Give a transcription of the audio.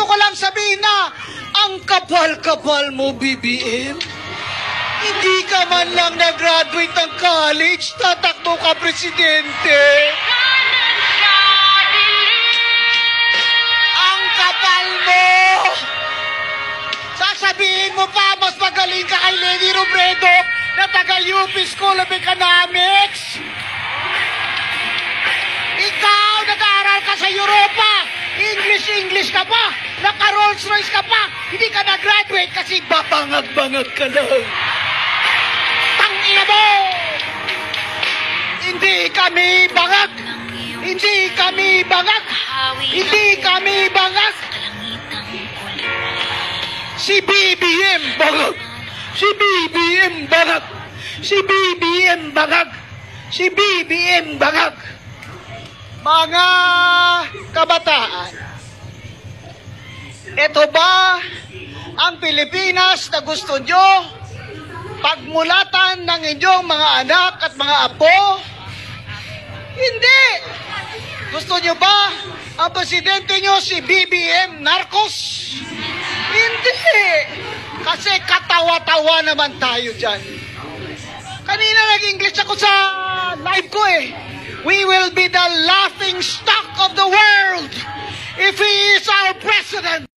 Gusto ko lang sabihin na, ang kapal-kapal mo, BBM. Hindi ka man lang nag-graduate ng college, tatakbo ka presidente. Ang kapal mo! Sasabihin mo pa, mas magaling ka kay Lady Robredo na taga UP School of Economics. Ikaw, nag-aaral ka sa Europa. English-English ka pa. Naka-Rolls Royce ka pa. Hindi ka na-graduate kasi babangag-bangag ka lang. Tangina mo! Hindi kami bangag! Hindi kami bangag! Hindi kami bangag! Si BBM bangag! Si BBM bangag! Si BBM bangag! Si BBM bangag! Mga kabataan, ito ba ang Pilipinas na gusto nyo pagmulatan ng inyong mga anak at mga apo? Hindi! Gusto nyo ba ang presidente nyo si BBM Narcos? Hindi! Kasi katawa-tawa naman tayo dyan. Kanina nag-English ako sa live ko eh. We will be the laughing stock of the world if he is our president.